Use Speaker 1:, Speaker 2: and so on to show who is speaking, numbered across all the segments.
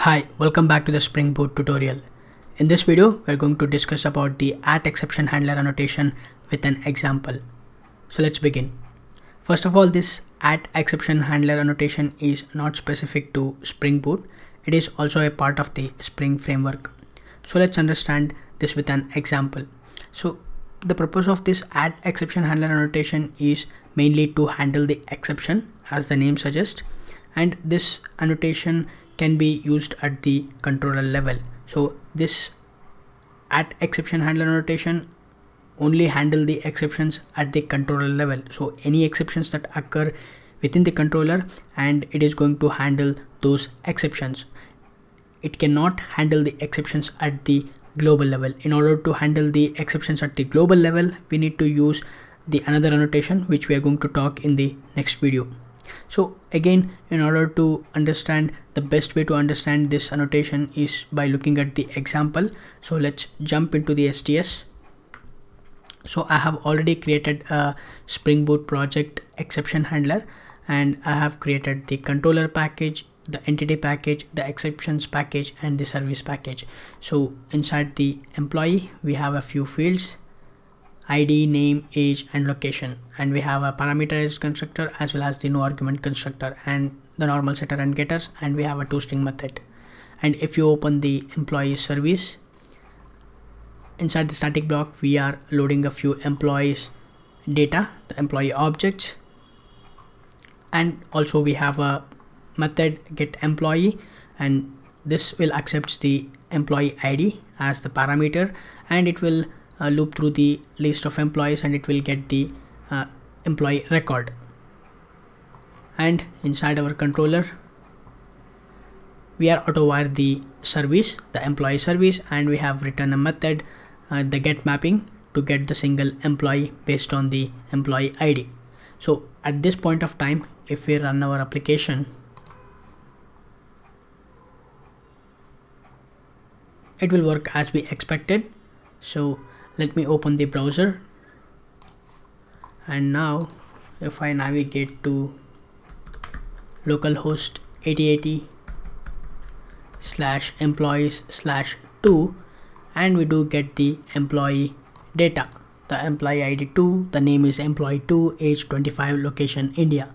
Speaker 1: Hi, welcome back to the Spring Boot tutorial. In this video, we're going to discuss about the at exception handler annotation with an example. So let's begin. First of all, this at exception handler annotation is not specific to Spring Boot. It is also a part of the Spring framework. So let's understand this with an example. So the purpose of this at exception handler annotation is mainly to handle the exception as the name suggests and this annotation can be used at the controller level. So this at exception handler annotation only handle the exceptions at the controller level. So any exceptions that occur within the controller and it is going to handle those exceptions. It cannot handle the exceptions at the global level. In order to handle the exceptions at the global level we need to use the another annotation which we are going to talk in the next video so again in order to understand the best way to understand this annotation is by looking at the example. So let's jump into the sts so i have already created a spring boot project exception handler and i have created the controller package the entity package the exceptions package and the service package. So inside the employee we have a few fields id name age and location. And we have a parameterized constructor as well as the no argument constructor and the normal setter and getters. And we have a toString method. And if you open the employee service inside the static block we are loading a few employees data the employee objects. And also we have a method get employee and this will accept the employee id as the parameter. And it will uh, loop through the list of employees and it will get the uh, employee record. And inside our controller we are auto wire the service the employee service and we have written a method uh, the get mapping to get the single employee based on the employee id so at this point of time if we run our application it will work as we expected. So let me open the browser. And now if I navigate to localhost 8080 slash employees slash 2 and we do get the employee data. The employee id 2 the name is employee 2 age 25 location india.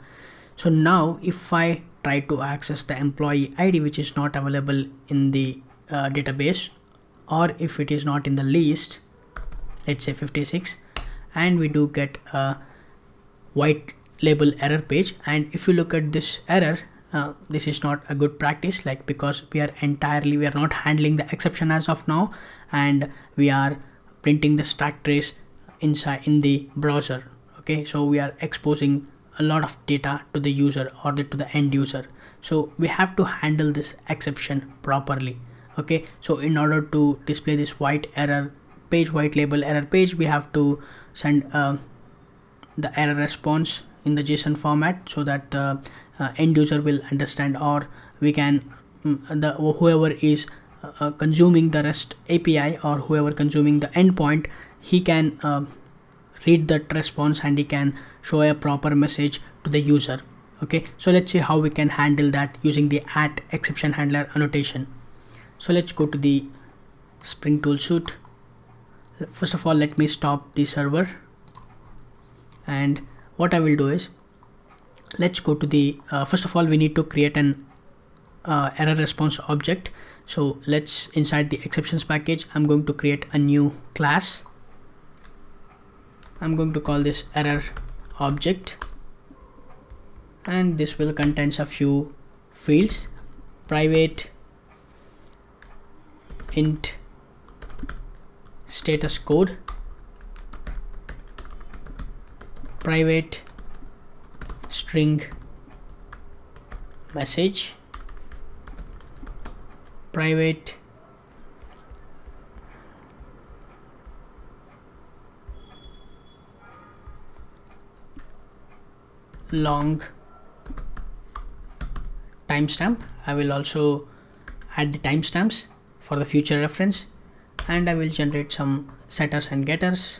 Speaker 1: So now if i try to access the employee id which is not available in the uh, database or if it is not in the list let's say 56 and we do get a white label error page. And if you look at this error uh, this is not a good practice like because we are entirely we are not handling the exception as of now and we are printing the stack trace inside in the browser okay? So we are exposing a lot of data to the user or the, to the end user. So we have to handle this exception properly okay? So in order to display this white error page white label error page we have to send uh, the error response in the json format so that the uh, end user will understand or we can um, the whoever is uh, uh, consuming the rest api or whoever consuming the endpoint he can uh, read that response and he can show a proper message to the user. Okay so let's see how we can handle that using the at exception handler annotation. So let's go to the spring tool suite first of all let me stop the server. And what I will do is let's go to the uh, first of all we need to create an uh, error response object. So let's inside the exceptions package I'm going to create a new class. I'm going to call this error object. And this will contains a few fields. Private int status code private string message private long timestamp. I will also add the timestamps for the future reference and I will generate some setters and getters.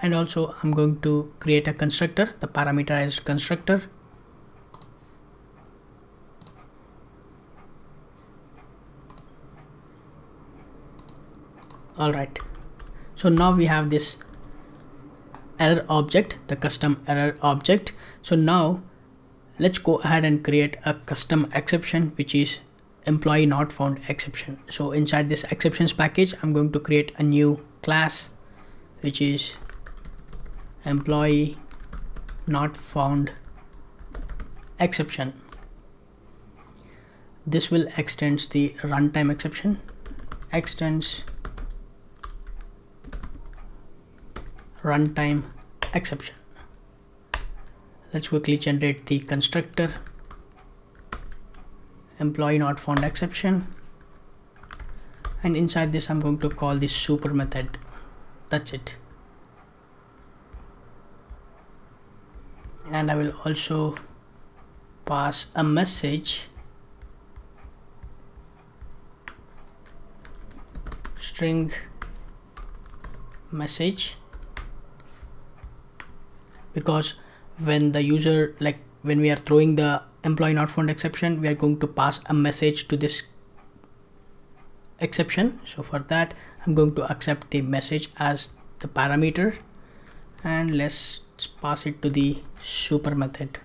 Speaker 1: And also I'm going to create a constructor, the parameterized constructor. All right so now we have this error object the custom error object. So now let's go ahead and create a custom exception which is employee not found exception. So inside this exceptions package i'm going to create a new class which is employee not found exception. This will extends the runtime exception. Extends runtime exception. Let's quickly generate the constructor. Employee not found exception. And inside this I'm going to call this super method. That's it. And I will also pass a message. String message because when the user like when we are throwing the employee not found exception we are going to pass a message to this exception. So for that i'm going to accept the message as the parameter and let's pass it to the super method.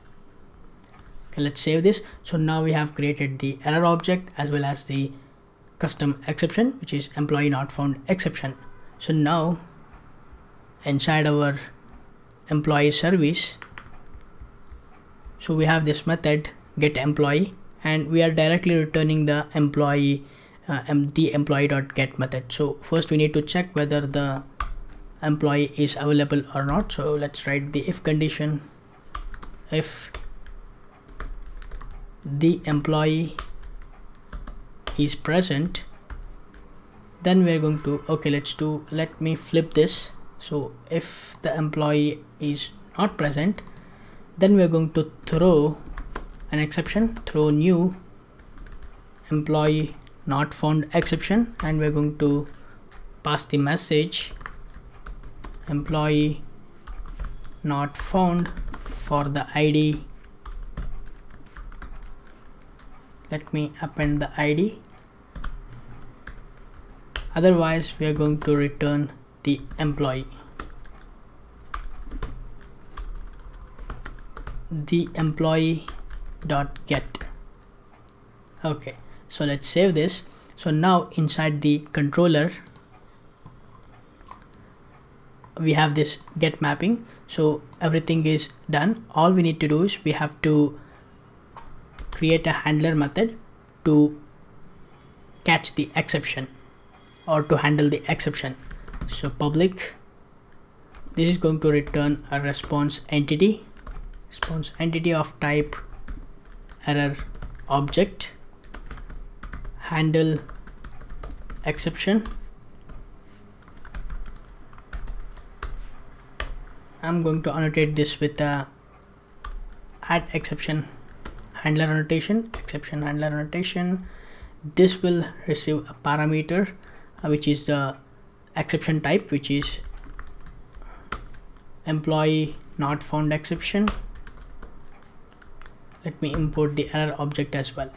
Speaker 1: Okay let's save this. So now we have created the error object as well as the custom exception which is employee not found exception. So now inside our employee service. So we have this method get employee and we are directly returning the employee uh, the employee dot get method. So first we need to check whether the employee is available or not. So let's write the if condition. If the employee is present then we're going to okay let's do let me flip this so if the employee is not present then we're going to throw an exception throw new employee not found exception and we're going to pass the message employee not found for the id let me append the id otherwise we are going to return the employee. The employee dot get. Okay so let's save this. So now inside the controller we have this get mapping. So everything is done. All we need to do is we have to create a handler method to catch the exception or to handle the exception so public this is going to return a response entity. Response entity of type error object. Handle exception. I'm going to annotate this with a at exception handler annotation exception handler annotation. This will receive a parameter uh, which is the exception type which is employee not found exception. Let me import the error object as well.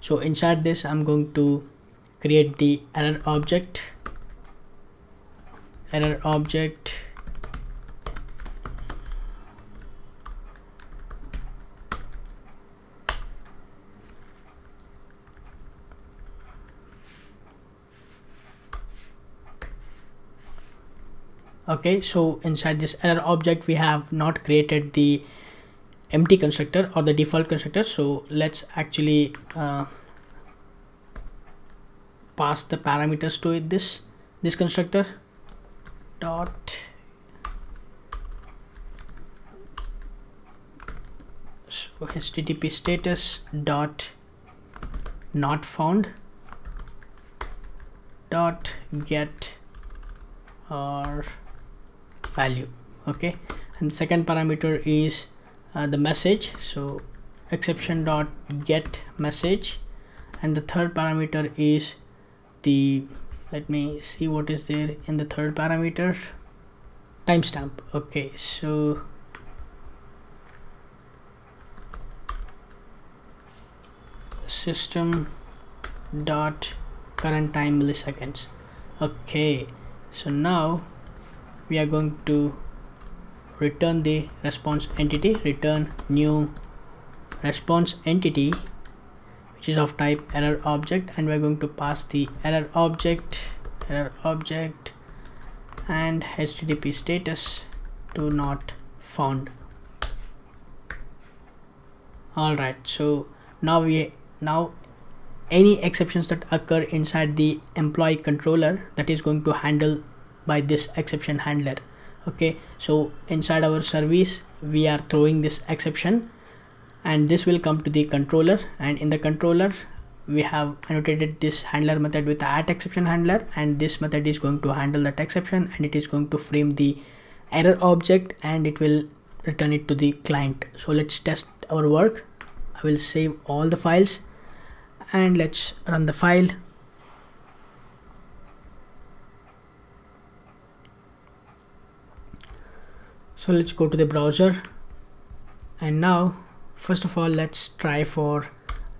Speaker 1: So inside this i'm going to create the error object. Error object okay so inside this error object we have not created the empty constructor or the default constructor. So let's actually uh, pass the parameters to it this this constructor dot so http status dot not found dot get or value okay? And second parameter is uh, the message. So exception dot get message. And the third parameter is the let me see what is there in the third parameter. Timestamp okay? So system dot current time milliseconds okay? So now we are going to return the response entity return new response entity which is of type error object and we're going to pass the error object error object and http status to not found. All right so now we now any exceptions that occur inside the employee controller that is going to handle by this exception handler. Okay so inside our service we are throwing this exception and this will come to the controller. And in the controller we have annotated this handler method with at exception handler and this method is going to handle that exception and it is going to frame the error object and it will return it to the client. So let's test our work. I will save all the files and let's run the file so let's go to the browser. And now first of all let's try for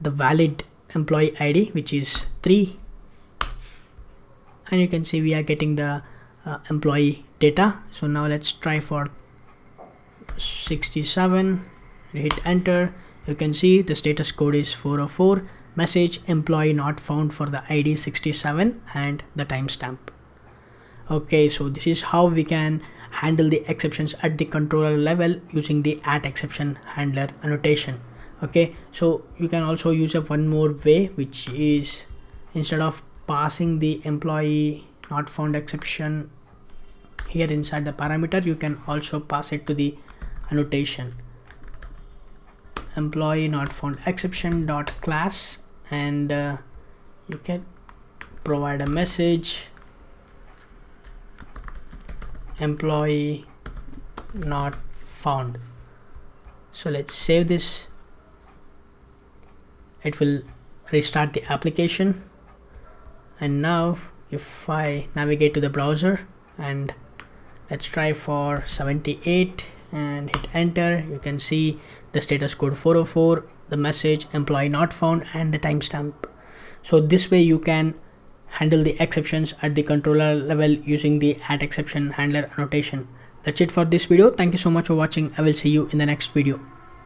Speaker 1: the valid employee id which is 3 and you can see we are getting the uh, employee data. So now let's try for 67 hit enter. You can see the status code is 404 message employee not found for the id 67 and the timestamp. Okay so this is how we can handle the exceptions at the controller level using the at exception handler annotation. Okay so you can also use a one more way which is instead of passing the employee not found exception here inside the parameter you can also pass it to the annotation. Employee not found exception dot class and uh, you can provide a message employee not found. So let's save this. It will restart the application. And now if I navigate to the browser and let's try for 78 and hit enter you can see the status code 404 the message employee not found and the timestamp. So this way you can handle the exceptions at the controller level using the at exception handler annotation. That's it for this video. Thank you so much for watching. I will see you in the next video